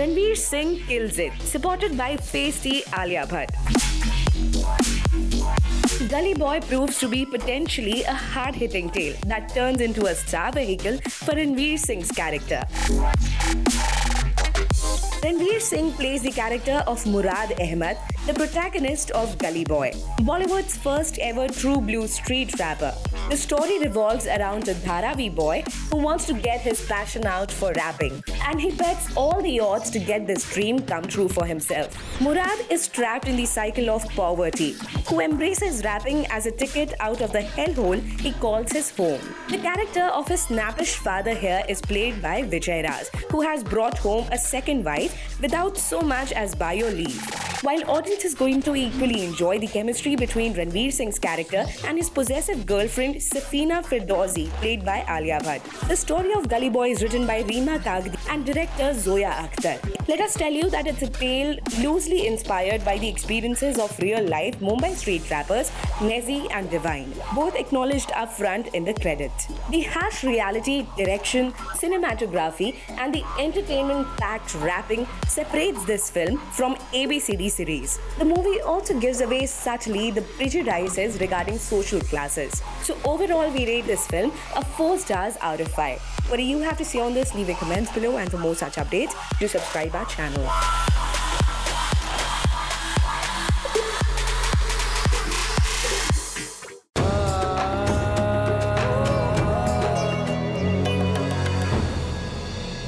Ranveer Singh kills it, supported by feisty Alia Bhatt. Gully Boy proves to be potentially a hard hitting tale that turns into a star vehicle for Ranveer Singh's character. Ranveer Singh plays the character of Murad Ahmed, the protagonist of Gully Boy, Bollywood's first ever true blue street rapper. The story revolves around a Dharavi boy who wants to get his passion out for rapping, and he bets all the odds to get this dream come true for himself. Murad is trapped in the cycle of poverty, who embraces rapping as a ticket out of the hellhole he calls his home. The character of his snappish father here is played by Vijay Raj, who has brought home a second wife without so much as bio leave. While audience is going to equally enjoy the chemistry between Ranveer Singh's character and his possessive girlfriend Safeena Firdausi, played by Alia Bhatt. The story of Gully Boy is written by Reema Kagti and director Zoya Akhtar. Let us tell you that it's a tale loosely inspired by the experiences of real-life Mumbai street rappers Naezy and Divine, both acknowledged upfront in the credits. The harsh reality, direction, cinematography, and the entertainment-packed rapping separates this film from ABCD series. The movie also gives away subtly the prejudices regarding social classes. So overall, we rate this film a 4 stars out of 5. What do you have to say on this? Leave a comment below and for more such updates, do subscribe our channel.